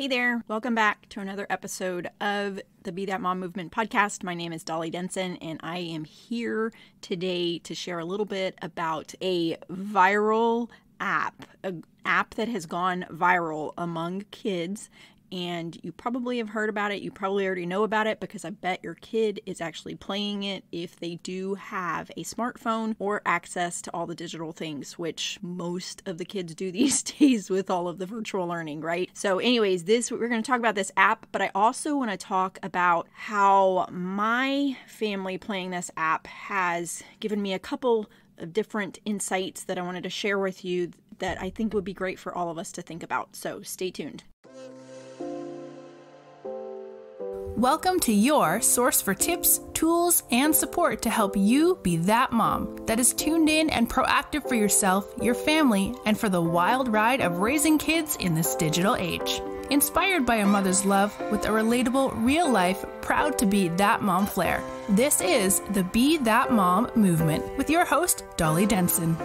Hey there, welcome back to another episode of the Be That Mom Movement podcast. My name is Dolly Denson, and I am here today to share a little bit about a viral app, an app that has gone viral among kids and you probably have heard about it. You probably already know about it because I bet your kid is actually playing it if they do have a smartphone or access to all the digital things, which most of the kids do these days with all of the virtual learning, right? So, anyways, this we're going to talk about this app, but I also want to talk about how my family playing this app has given me a couple of different insights that I wanted to share with you that I think would be great for all of us to think about. So, stay tuned. Welcome to your source for tips, tools, and support to help you be that mom that is tuned in and proactive for yourself, your family, and for the wild ride of raising kids in this digital age. Inspired by a mother's love with a relatable, real life, proud to be that mom flair. This is the Be That Mom movement with your host, Dolly Denson.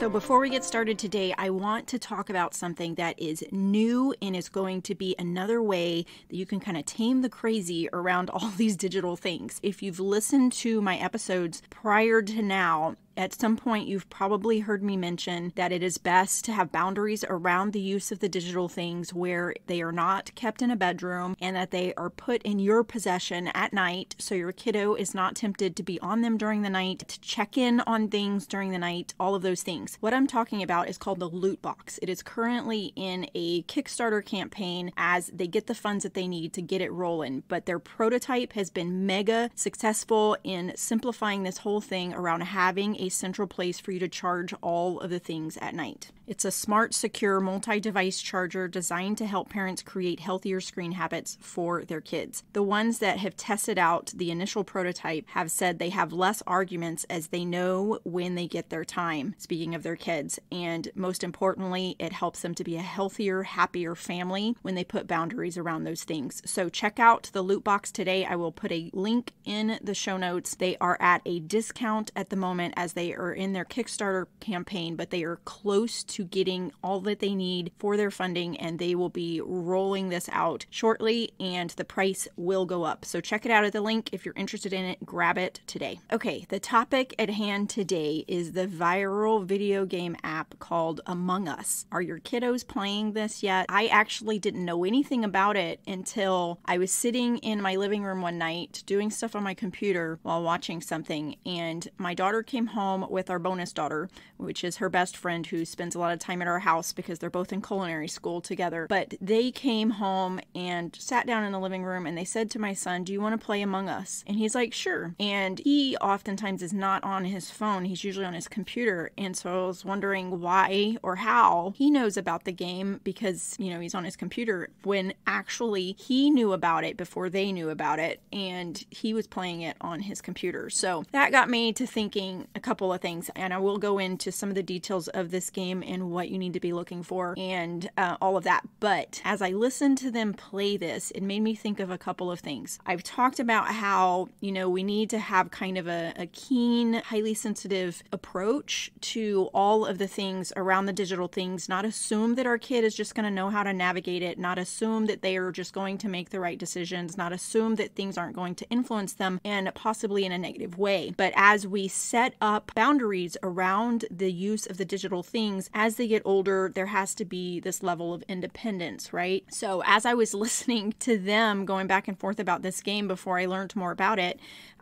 So, before we get started today, I want to talk about something that is new and is going to be another way that you can kind of tame the crazy around all these digital things. If you've listened to my episodes prior to now, at some point, you've probably heard me mention that it is best to have boundaries around the use of the digital things where they are not kept in a bedroom and that they are put in your possession at night so your kiddo is not tempted to be on them during the night, to check in on things during the night, all of those things. What I'm talking about is called the Lootbox. It is currently in a Kickstarter campaign as they get the funds that they need to get it rolling, but their prototype has been mega successful in simplifying this whole thing around having a central place for you to charge all of the things at night. It's a smart, secure, multi device charger designed to help parents create healthier screen habits for their kids. The ones that have tested out the initial prototype have said they have less arguments as they know when they get their time, speaking of their kids. And most importantly, it helps them to be a healthier, happier family when they put boundaries around those things. So check out the Lootbox today. I will put a link in the show notes. They are at a discount at the moment as they are in their Kickstarter campaign, but they are close to getting all that they need for their funding and they will be rolling this out shortly and the price will go up. So check it out at the link if you're interested in it, grab it today. Okay, the topic at hand today is the viral video game app called Among Us. Are your kiddos playing this yet? I actually didn't know anything about it until I was sitting in my living room one night doing stuff on my computer while watching something and my daughter came home with our bonus daughter, which is her best friend who spends a lot of time at our house because they're both in culinary school together. But they came home and sat down in the living room and they said to my son, Do you want to play Among Us? And he's like, Sure. And he oftentimes is not on his phone, he's usually on his computer. And so I was wondering why or how he knows about the game because, you know, he's on his computer when actually he knew about it before they knew about it and he was playing it on his computer. So that got me to thinking a couple of things. And I will go into some of the details of this game and what you need to be looking for and uh, all of that. But as I listened to them play this, it made me think of a couple of things. I've talked about how, you know, we need to have kind of a, a keen, highly sensitive approach to all of the things around the digital things, not assume that our kid is just going to know how to navigate it, not assume that they are just going to make the right decisions, not assume that things aren't going to influence them and possibly in a negative way. But as we set up boundaries around the use of the digital things, as they get older, there has to be this level of independence, right? So as I was listening to them going back and forth about this game before I learned more about it,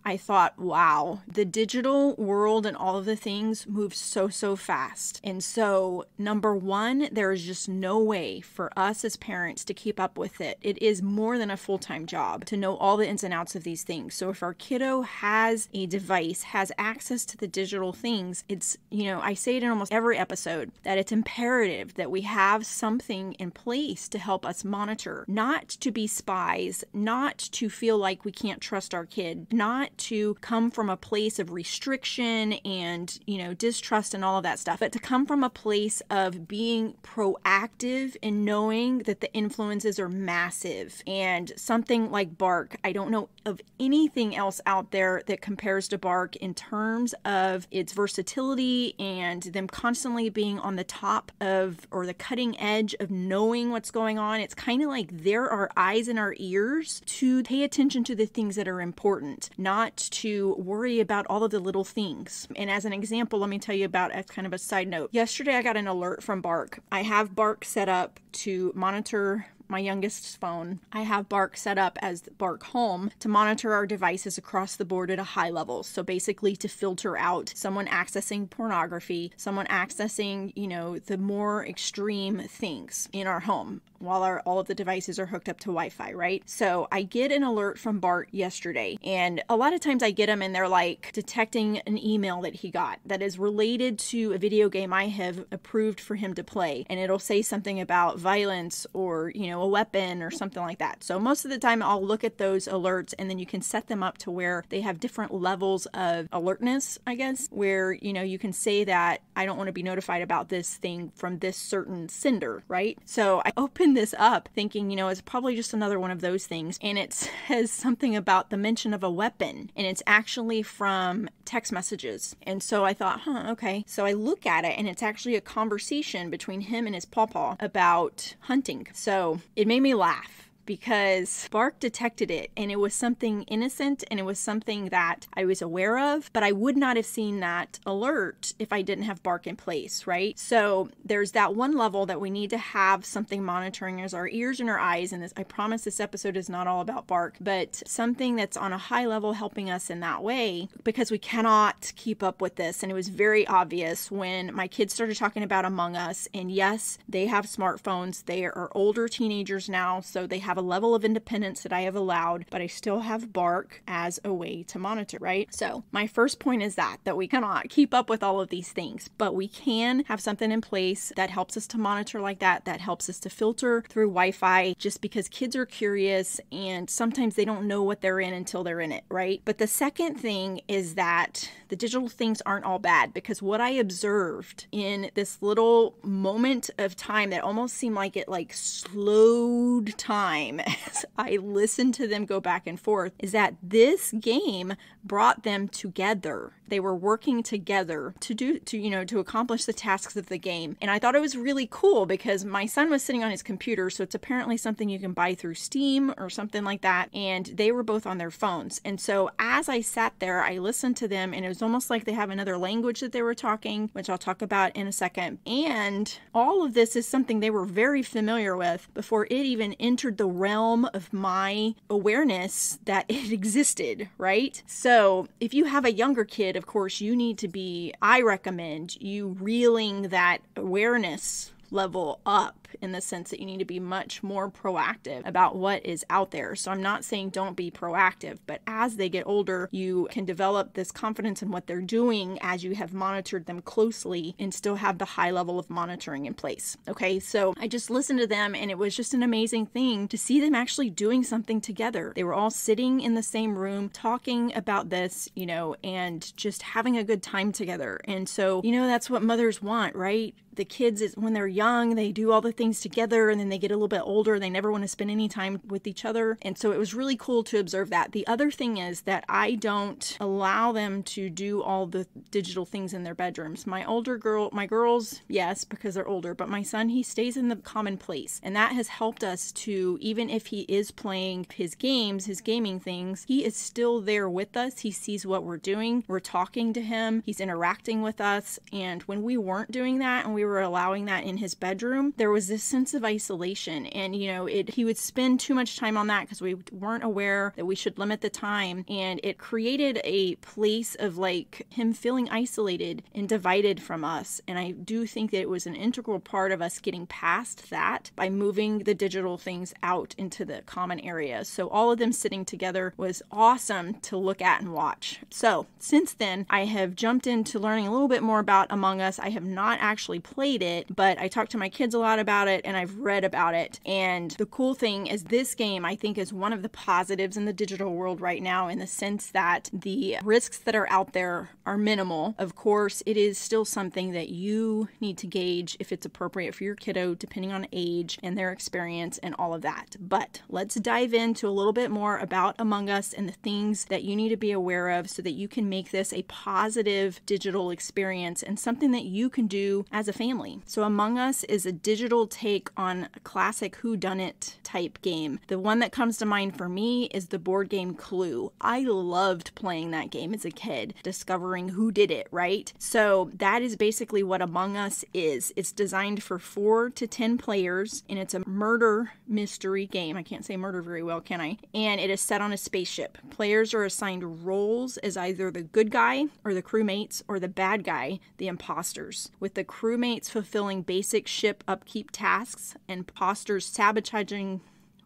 I thought, wow, the digital world and all of the things move so, so fast. And so, number one, there is just no way for us as parents to keep up with it. It is more than a full time job to know all the ins and outs of these things. So, if our kiddo has a device, has access to the digital things, it's, you know, I say it in almost every episode that it's imperative that we have something in place to help us monitor, not to be spies, not to feel like we can't trust our kid, not to come from a place of restriction and, you know, distrust and all of that stuff, but to come from a place of being proactive and knowing that the influences are massive. And something like Bark, I don't know of anything else out there that compares to Bark in terms of its versatility and them constantly being on the top of or the cutting edge of knowing what's going on. It's kind of like there are eyes in our ears to pay attention to the things that are important, not to worry about all of the little things. And as an example, let me tell you about a kind of a side note. Yesterday, I got an alert from Bark. I have Bark set up to monitor my youngest's phone, I have Bark set up as Bark Home to monitor our devices across the board at a high level. So basically to filter out someone accessing pornography, someone accessing, you know, the more extreme things in our home while our, all of the devices are hooked up to Wi-Fi, right? So I get an alert from Bark yesterday, and a lot of times I get them and they're like detecting an email that he got that is related to a video game I have approved for him to play, and it'll say something about violence or you know a weapon or something like that. So most of the time I'll look at those alerts and then you can set them up to where they have different levels of alertness, I guess, where, you know, you can say that I don't want to be notified about this thing from this certain sender, right? So I this up thinking, you know, it's probably just another one of those things. And it says something about the mention of a weapon and it's actually from text messages. And so I thought, huh, okay. So I look at it and it's actually a conversation between him and his pawpaw about hunting. So it made me laugh because Bark detected it and it was something innocent and it was something that I was aware of, but I would not have seen that alert if I didn't have Bark in place, right? So there's that one level that we need to have something monitoring as our ears and our eyes. And this, I promise this episode is not all about Bark, but something that's on a high level helping us in that way because we cannot keep up with this. And it was very obvious when my kids started talking about Among Us. And yes, they have smartphones, they are older teenagers now, so they have a level of independence that I have allowed, but I still have Bark as a way to monitor, right? So, my first point is that that we cannot keep up with all of these things, but we can have something in place that helps us to monitor like that, that helps us to filter through Wi-Fi just because kids are curious and sometimes they don't know what they're in until they're in it, right? But the second thing is that the digital things aren't all bad because what I observed in this little moment of time that almost seemed like it like slowed time as I listened to them go back and forth is that this game brought them together. They were working together to do to you know to accomplish the tasks of the game. And I thought it was really cool because my son was sitting on his computer, so it's apparently something you can buy through Steam or something like that, and they were both on their phones. And so as I sat there, I listened to them and it was almost like they have another language that they were talking, which I'll talk about in a second. And all of this is something they were very familiar with before it even entered the realm of my awareness that it existed, right? So if you have a younger kid, of course, you need to be, I recommend you reeling that awareness level up in the sense that you need to be much more proactive about what is out there. So I'm not saying don't be proactive, but as they get older, you can develop this confidence in what they're doing as you have monitored them closely and still have the high level of monitoring in place. Okay, so I just listened to them and it was just an amazing thing to see them actually doing something together. They were all sitting in the same room talking about this, you know, and just having a good time together. And so, you know, that's what mothers want, right? the kids is when they're young they do all the things together and then they get a little bit older they never want to spend any time with each other. And so it was really cool to observe that. The other thing is that i don't allow them to do all the digital things in their bedrooms. My older girl my girls yes because they're older but my son he stays in the common place. And that has helped us to even if he is playing his games his gaming things he is still there with us. He sees what we're doing. We're talking to him. He's interacting with us. And when we weren't doing that and we were allowing that in his bedroom, there this sense of isolation. And, you know, it he would spend too much time on that because we weren't aware that we should limit the time. And it created a place of like him feeling isolated and divided from us. And I do think that it was an integral part of us getting past that by moving the digital things out into the common areas. So all of them sitting together was awesome to look at and watch. So since then, I have jumped into learning a little bit more about Among Us. I have not actually played it, but I talked to my kids a lot about it and I've read about it. And the cool thing is, this game I think is one of the positives in the digital world right now in the sense that the risks that are out there are minimal. Of course, it is still something that you need to gauge if it's appropriate for your kiddo, depending on age and their experience and all of that. But let's dive into a little bit more about Among Us and the things that you need to be aware of so that you can make this a positive digital experience and something that you can do as a family. So, Among Us is a digital take on a classic Who Done It type game. The one that comes to mind for me is the board game Clue. I loved playing that game as a kid, discovering who did it, right? So, that is basically what Among Us is. It's designed for four to 10 players, and it's a murder mystery game. I can't say murder very well, can I? And it is set on a spaceship. Players are assigned roles as either the good guy or the crewmates, or the bad guy, the imposters, with the crewmates fulfilling basic ship upkeep tasks and imposters sabotaging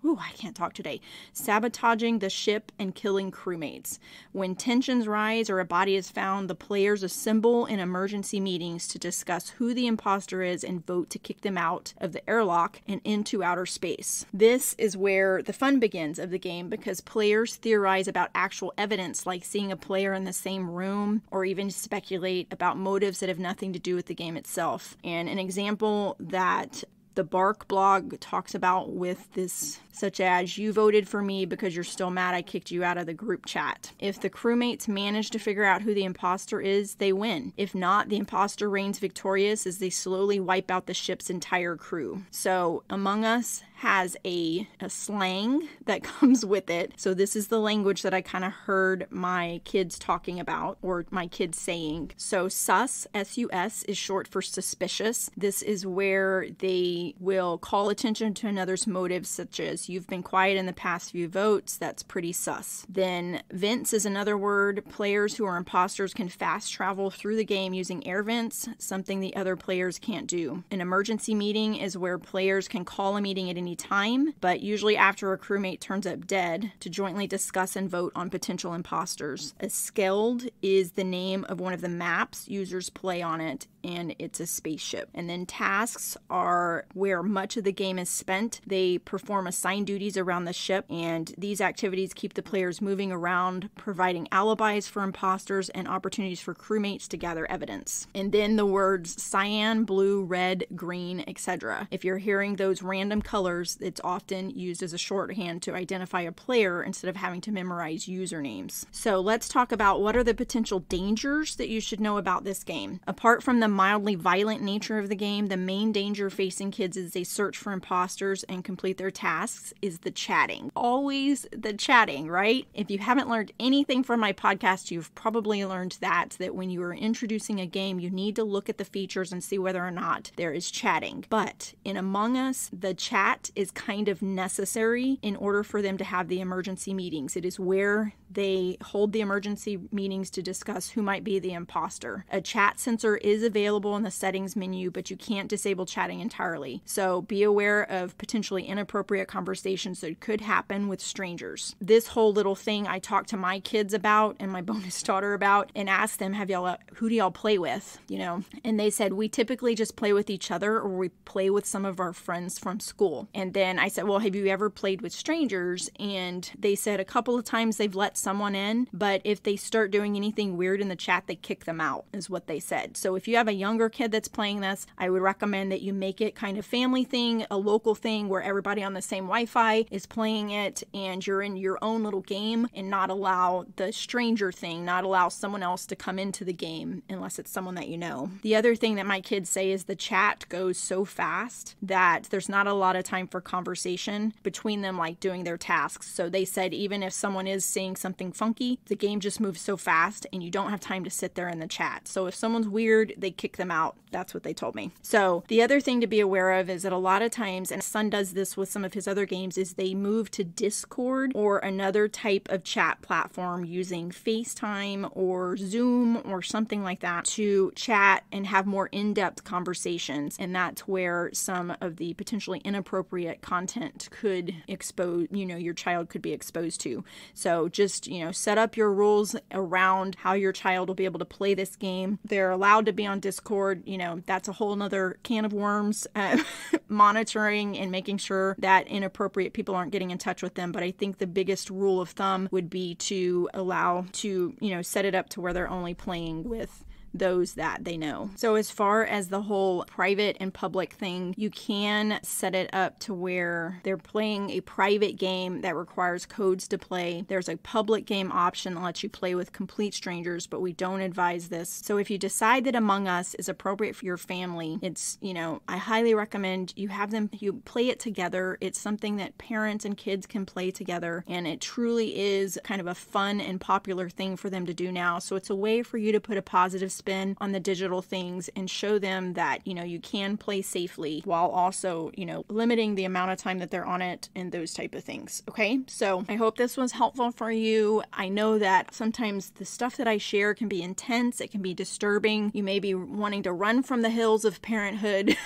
Ooh, I can't talk today. Sabotaging the ship and killing crewmates. When tensions rise or a body is found, the players assemble in emergency meetings to discuss who the imposter is and vote to kick them out of the airlock and into outer space. This is where the fun begins of the game because players theorize about actual evidence, like seeing a player in the same room, or even speculate about motives that have nothing to do with the game itself. And an example that the Bark blog talks about with this, such as you voted for me because you're still mad I kicked you out of the group chat. If the crewmates manage to figure out who the imposter is, they win. If not, the imposter reigns victorious as they slowly wipe out the ship's entire crew. So, Among Us has a, a slang that comes with it. So, this is the language that I kind of heard my kids talking about or my kids saying. So, sus, S U S, is short for suspicious. This is where they will call attention to another's motives, such as you've been quiet in the past few votes. That's pretty sus. Then, vents is another word. Players who are imposters can fast travel through the game using air vents, something the other players can't do. An emergency meeting is where players can call a meeting at any time, but usually after a crewmate turns up dead, to jointly discuss and vote on potential imposters. A Skeld is the name of one of the maps users play on it, and it's a spaceship. And then tasks are where much of the game is spent. They perform assigned duties around the ship, and these activities keep the players moving around, providing alibis for imposters and opportunities for crewmates to gather evidence. And then the words cyan, blue, red, green, etc. If you're hearing those random colors, it's often used as a shorthand to identify a player instead of having to memorize usernames. So let's talk about what are the potential dangers that you should know about this game. Apart from the mildly violent nature of the game, the main danger facing kids as they search for imposters and complete their tasks is the chatting. Always the chatting, right? If you haven't learned anything from my podcast, you've probably learned that that when you are introducing a game, you need to look at the features and see whether or not there is chatting. But in Among Us, the chat is kind of necessary in order for them to have the emergency meetings. It is where they hold the emergency meetings to discuss who might be the imposter. A chat censor is available in the settings menu, but you can't disable chatting entirely. So be aware of potentially inappropriate conversations that could happen with strangers. This whole little thing I talked to my kids about and my bonus daughter about and asked them, have y'all, uh, who do y'all play with? You know, and they said, we typically just play with each other or we play with some of our friends from school. And then I said, well, have you ever played with strangers? And they said a couple of times they've let someone in, but if they start doing anything weird in the chat, they kick them out, is what they said. So if you have a younger kid that's playing this, I would recommend that you make it kind of family thing, a local thing where everybody on the same Wi Fi is playing it and you're in your own little game and not allow the stranger thing, not allow someone else to come into the game unless it's someone that you know. The other thing that my kids say is the chat goes so fast that there's not a lot of time for conversation between them, like doing their tasks. So they said even if someone is saying something funky, the game just moves so fast and you don't have time to sit there in the chat. So if someone's weird, they kick them out. That's what they told me. So the other thing to be aware of is that a lot of times, and Son does this with some of his other games, is they move to Discord or another type of chat platform using FaceTime or Zoom or something like that to chat and have more in depth conversations. And that's where some of the potentially inappropriate content could expose, you know, your child could be exposed to. So just you know, set up your rules around how your child will be able to play this game. They're allowed to be on Discord. You know, that's a whole nother can of worms, uh, monitoring and making sure that inappropriate people aren't getting in touch with them. But I think the biggest rule of thumb would be to allow to, you know, set it up to where they're only playing with those that they know. So, as far as the whole private and public thing, you can set it up to where they're playing a private game that requires codes to play. There's a public game option that lets you play with complete strangers, but we don't advise this. So, if you decide that Among Us is appropriate for your family, it's, you know, I highly recommend you have them, you play it together. It's something that parents and kids can play together, and it truly is kind of a fun and popular thing for them to do now. So, it's a way for you to put a positive spin on the digital things and show them that, you know, you can play safely while also, you know, limiting the amount of time that they're on it and those type of things. Okay. So I hope this was helpful for you. I know that sometimes the stuff that I share can be intense, it can be disturbing. You may be wanting to run from the hills of parenthood.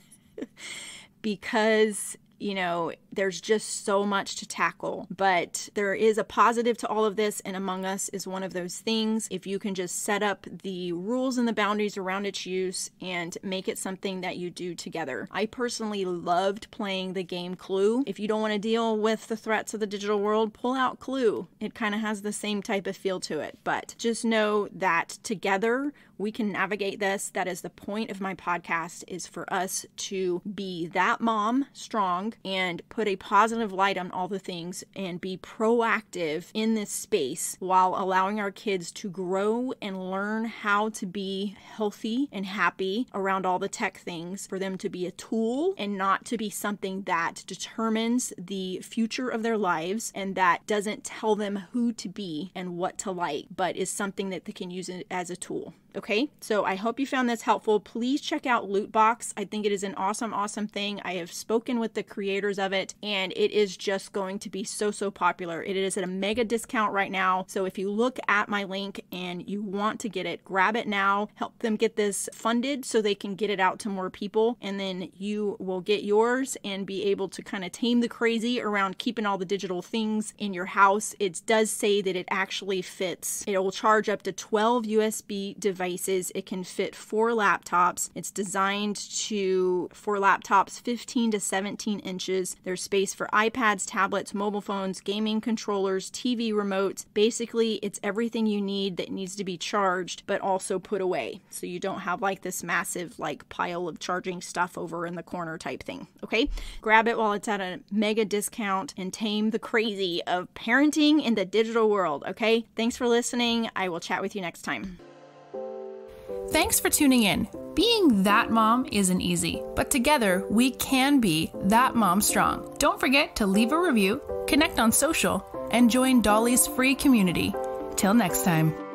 because you know, there's just so much to tackle. But there is a positive to all of this, and Among Us is one of those things. If you can just set up the rules and the boundaries around its use and make it something that you do together. I personally loved playing the game Clue. If you don't want to deal with the threats of the digital world, pull out Clue. It kind of has the same type of feel to it. But just know that together we can navigate this. That is the point of my podcast is for us to be that mom strong and put a positive light on all the things and be proactive in this space while allowing our kids to grow and learn how to be healthy and happy around all the tech things for them to be a tool and not to be something that determines the future of their lives and that doesn't tell them who to be and what to like, but is something that they can use it as a tool. Okay, so I hope you found this helpful. Please check out Lootbox. I think it is an awesome, awesome thing. I have spoken with the creators of it, and it is just going to be so, so popular. It is at a mega discount right now. So if you look at my link and you want to get it, grab it now. Help them get this funded so they can get it out to more people, and then you will get yours and be able to kind of tame the crazy around keeping all the digital things in your house. It does say that it actually fits. It will charge up to 12 USB devices devices. It can fit four laptops. It's designed to for laptops 15 to 17 inches. There's space for iPads, tablets, mobile phones, gaming controllers, TV remotes. Basically, it's everything you need that needs to be charged but also put away. So you don't have like this massive like pile of charging stuff over in the corner type thing. Okay? Grab it while it's at a mega discount and tame the crazy of parenting in the digital world. Okay? Thanks for listening. I will chat with you next time. Thanks for tuning in. Being that mom isn't easy, but together we can be that mom strong. Don't forget to leave a review, connect on social, and join Dolly's free community. Till next time.